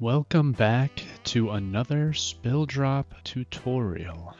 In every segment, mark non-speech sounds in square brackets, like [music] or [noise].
Welcome back to another Spilldrop tutorial.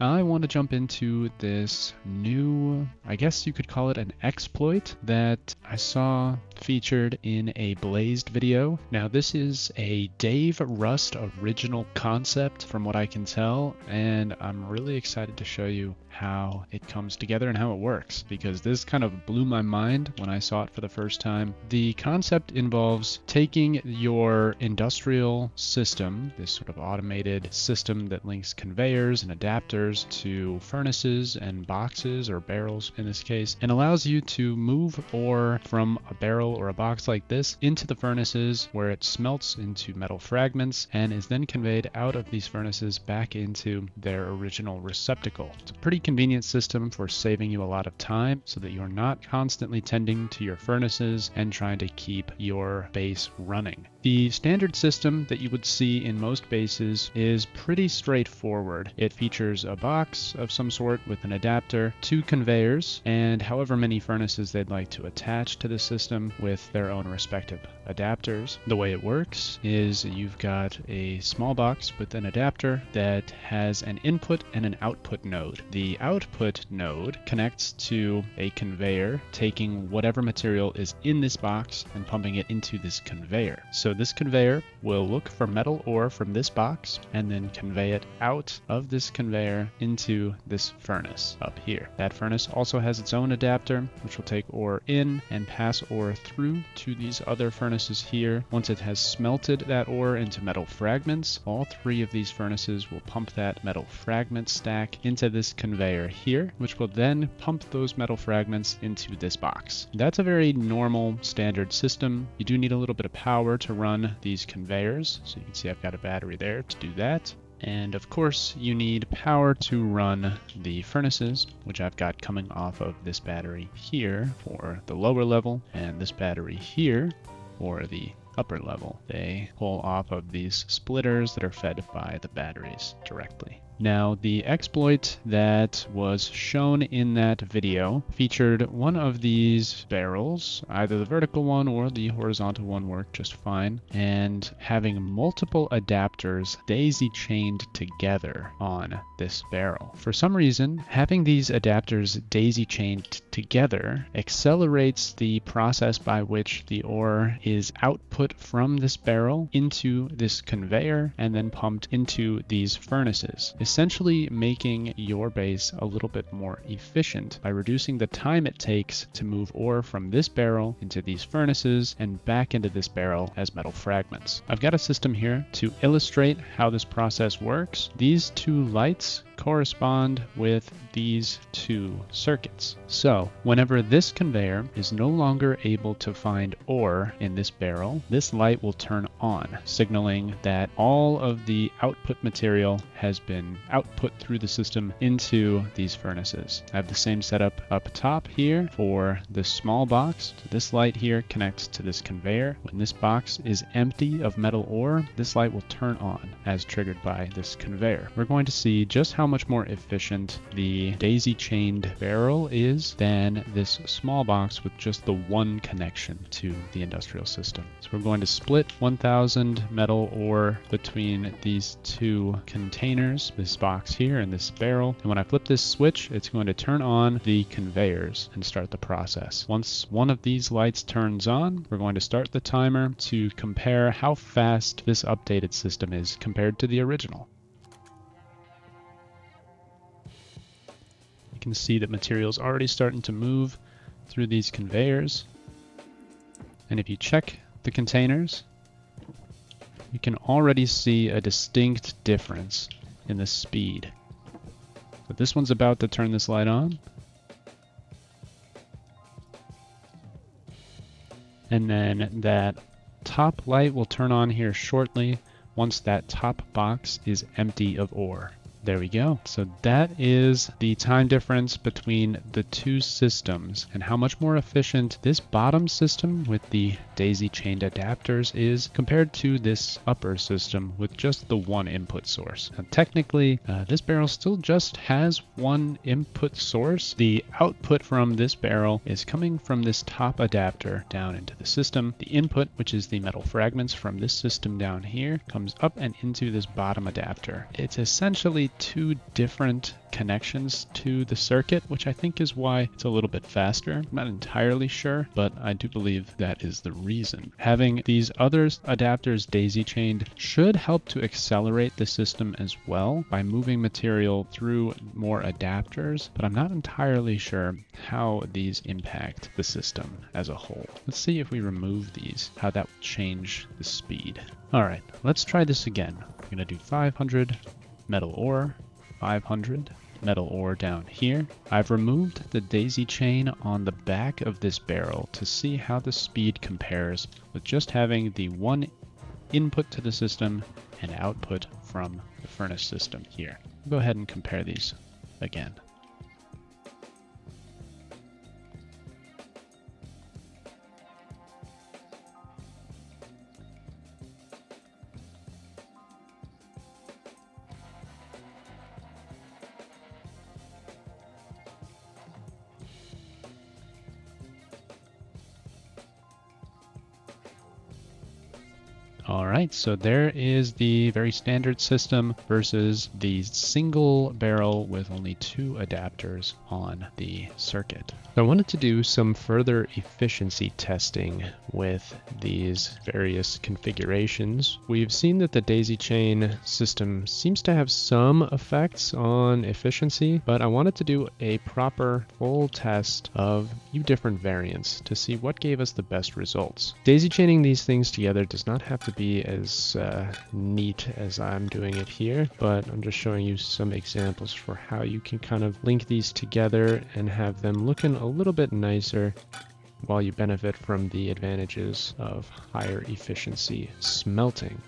I want to jump into this new, I guess you could call it an exploit that I saw featured in a Blazed video. Now this is a Dave Rust original concept from what I can tell and I'm really excited to show you how it comes together and how it works because this kind of blew my mind when I saw it for the first time. The concept involves taking your industrial system, this sort of automated system that links conveyors and adapters to furnaces and boxes or barrels in this case, and allows you to move ore from a barrel or a box like this into the furnaces where it smelts into metal fragments and is then conveyed out of these furnaces back into their original receptacle. It's a pretty convenient system for saving you a lot of time so that you're not constantly tending to your furnaces and trying to keep your base running. The standard system that you would see in most bases is pretty straightforward. It features a box of some sort with an adapter, two conveyors, and however many furnaces they'd like to attach to the system with their own respective adapters. The way it works is you've got a small box with an adapter that has an input and an output node. The output node connects to a conveyor taking whatever material is in this box and pumping it into this conveyor. So this conveyor will look for metal ore from this box and then convey it out of this conveyor into this furnace up here. That furnace also has its own adapter, which will take ore in and pass ore through to these other furnaces here. Once it has smelted that ore into metal fragments, all three of these furnaces will pump that metal fragment stack into this conveyor here, which will then pump those metal fragments into this box. That's a very normal standard system. You do need a little bit of power to run these conveyors. So you can see I've got a battery there to do that. And of course, you need power to run the furnaces, which I've got coming off of this battery here for the lower level, and this battery here for the upper level. They pull off of these splitters that are fed by the batteries directly. Now, the exploit that was shown in that video featured one of these barrels, either the vertical one or the horizontal one worked just fine, and having multiple adapters daisy chained together on this barrel. For some reason, having these adapters daisy chained together accelerates the process by which the ore is output from this barrel into this conveyor and then pumped into these furnaces essentially making your base a little bit more efficient by reducing the time it takes to move ore from this barrel into these furnaces and back into this barrel as metal fragments. I've got a system here to illustrate how this process works. These two lights correspond with these two circuits. So whenever this conveyor is no longer able to find ore in this barrel, this light will turn on, signaling that all of the output material has been output through the system into these furnaces. I have the same setup up top here for this small box. This light here connects to this conveyor. When this box is empty of metal ore, this light will turn on as triggered by this conveyor. We're going to see just how much more efficient the daisy chained barrel is than this small box with just the one connection to the industrial system. So we're going to split 1000 metal ore between these two containers, this box here and this barrel. And when I flip this switch, it's going to turn on the conveyors and start the process. Once one of these lights turns on, we're going to start the timer to compare how fast this updated system is compared to the original. You can see that material is already starting to move through these conveyors. And if you check the containers, you can already see a distinct difference in the speed. But this one's about to turn this light on. And then that top light will turn on here shortly once that top box is empty of ore. There we go. So that is the time difference between the two systems and how much more efficient this bottom system with the daisy chained adapters is compared to this upper system with just the one input source. Now, technically, uh, this barrel still just has one input source. The output from this barrel is coming from this top adapter down into the system. The input, which is the metal fragments from this system down here, comes up and into this bottom adapter. It's essentially two different connections to the circuit, which I think is why it's a little bit faster. I'm not entirely sure, but I do believe that is the reason. Having these other adapters daisy chained should help to accelerate the system as well by moving material through more adapters, but I'm not entirely sure how these impact the system as a whole. Let's see if we remove these, how that will change the speed. All right, let's try this again. We're gonna do 500 metal ore, 500 metal ore down here. I've removed the daisy chain on the back of this barrel to see how the speed compares with just having the one input to the system and output from the furnace system here. Go ahead and compare these again. All right, so there is the very standard system versus the single barrel with only two adapters on the circuit. I wanted to do some further efficiency testing with these various configurations. We've seen that the daisy chain system seems to have some effects on efficiency, but I wanted to do a proper full test of a few different variants to see what gave us the best results. Daisy chaining these things together does not have to be as uh, neat as I'm doing it here, but I'm just showing you some examples for how you can kind of link these together and have them looking a little bit nicer while you benefit from the advantages of higher efficiency smelting.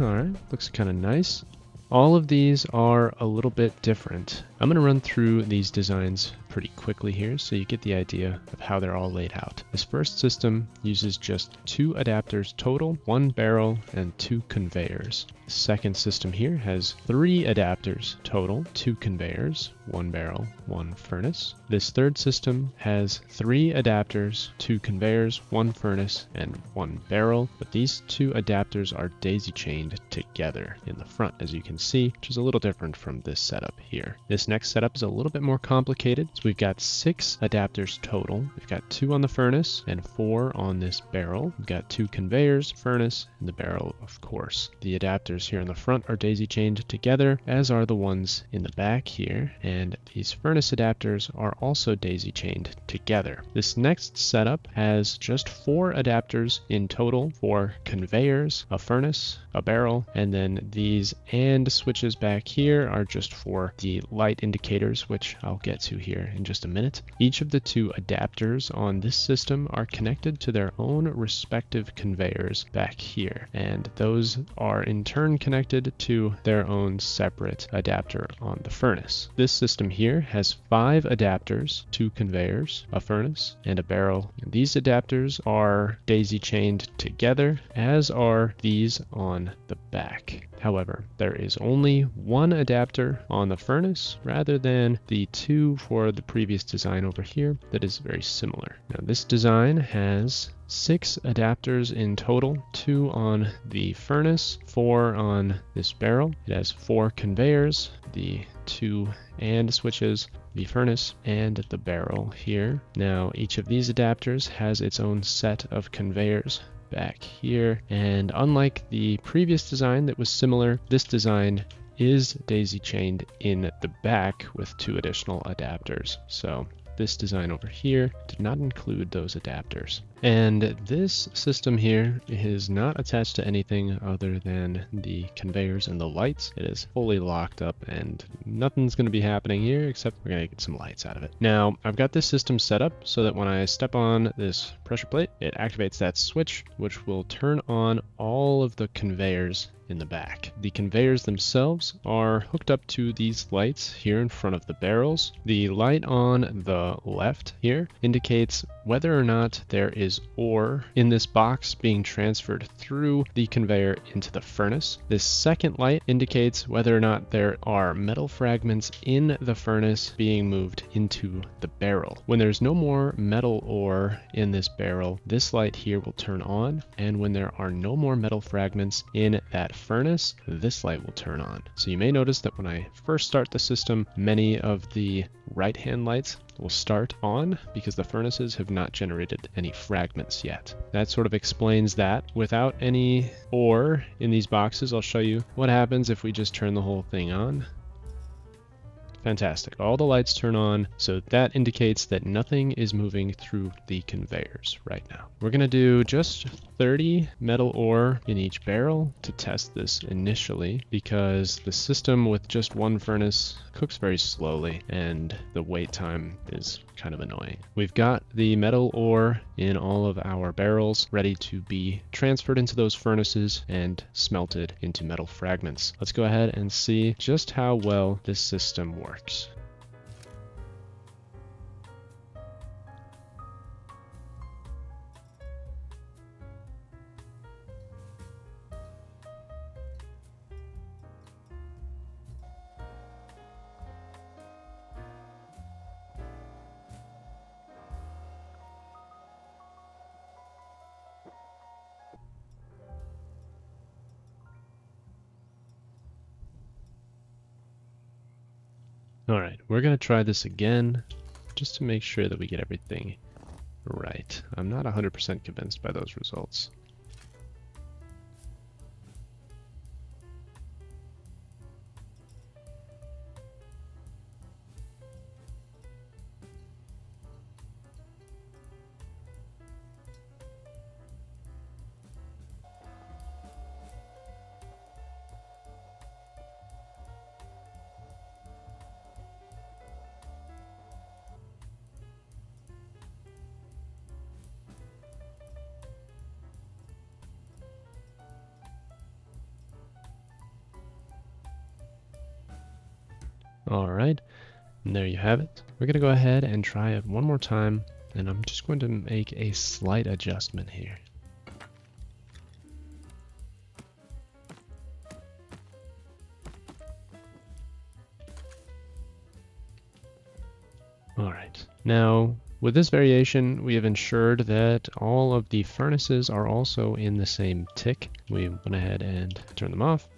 Alright, looks kind of nice. All of these are a little bit different. I'm going to run through these designs pretty quickly here so you get the idea of how they're all laid out. This first system uses just two adapters total, one barrel, and two conveyors. The second system here has three adapters total, two conveyors, one barrel, one furnace. This third system has three adapters, two conveyors, one furnace, and one barrel, but these two adapters are daisy chained together in the front, as you can see, which is a little different from this setup here. This next setup is a little bit more complicated, so we've got six adapters total. We've got two on the furnace and four on this barrel. We've got two conveyors, furnace, and the barrel, of course. The adapters here in the front are daisy chained together, as are the ones in the back here, and these furnace adapters are also daisy chained together. This next setup has just four adapters in total for conveyors, a furnace, a barrel, and then these and switches back here are just for the light indicators, which I'll get to here in just a minute. Each of the two adapters on this system are connected to their own respective conveyors back here, and those are in turn connected to their own separate adapter on the furnace. This system here has five adapters, two conveyors, a furnace, and a barrel. And these adapters are daisy chained together, as are these on the back. However, there is only one adapter on the furnace rather than the two for the previous design over here that is very similar. Now this design has six adapters in total, two on the furnace, four on this barrel. It has four conveyors, the two and switches, the furnace, and the barrel here. Now each of these adapters has its own set of conveyors back here. And unlike the previous design that was similar, this design is daisy chained in the back with two additional adapters. So this design over here did not include those adapters. And this system here is not attached to anything other than the conveyors and the lights. It is fully locked up and nothing's going to be happening here except we're going to get some lights out of it. Now I've got this system set up so that when I step on this pressure plate, it activates that switch, which will turn on all of the conveyors in the back. The conveyors themselves are hooked up to these lights here in front of the barrels. The light on the left here indicates whether or not there is ore in this box being transferred through the conveyor into the furnace. This second light indicates whether or not there are metal fragments in the furnace being moved into the barrel. When there's no more metal ore in this barrel, this light here will turn on, and when there are no more metal fragments in that furnace, this light will turn on. So you may notice that when I first start the system, many of the right hand lights will start on because the furnaces have not generated any fragments yet. That sort of explains that. Without any ore in these boxes, I'll show you what happens if we just turn the whole thing on. Fantastic. All the lights turn on, so that indicates that nothing is moving through the conveyors right now. We're going to do just 30 metal ore in each barrel to test this initially because the system with just one furnace cooks very slowly and the wait time is kind of annoying. We've got the metal ore in all of our barrels ready to be transferred into those furnaces and smelted into metal fragments. Let's go ahead and see just how well this system works. All right, we're gonna try this again just to make sure that we get everything right. I'm not 100% convinced by those results. All right, and there you have it. We're gonna go ahead and try it one more time, and I'm just going to make a slight adjustment here. All right, now with this variation, we have ensured that all of the furnaces are also in the same tick. We went ahead and turned them off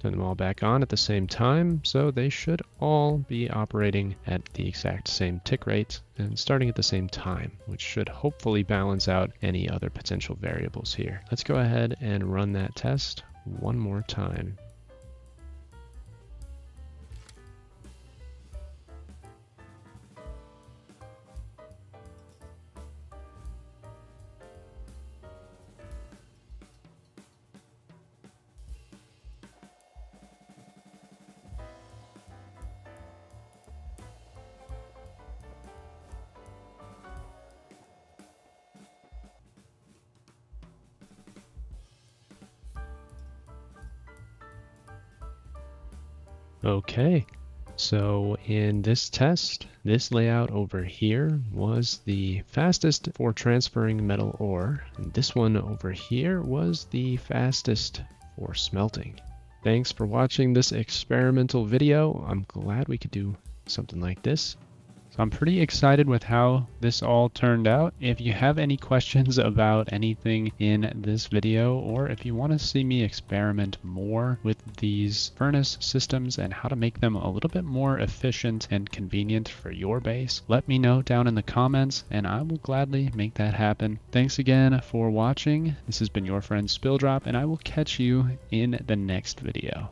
turn them all back on at the same time, so they should all be operating at the exact same tick rate and starting at the same time, which should hopefully balance out any other potential variables here. Let's go ahead and run that test one more time. Okay, so in this test, this layout over here was the fastest for transferring metal ore. And this one over here was the fastest for smelting. Thanks for watching this experimental video. I'm glad we could do something like this. I'm pretty excited with how this all turned out. If you have any questions [laughs] about anything in this video, or if you want to see me experiment more with these furnace systems and how to make them a little bit more efficient and convenient for your base, let me know down in the comments and I will gladly make that happen. Thanks again for watching. This has been your friend Spilldrop and I will catch you in the next video.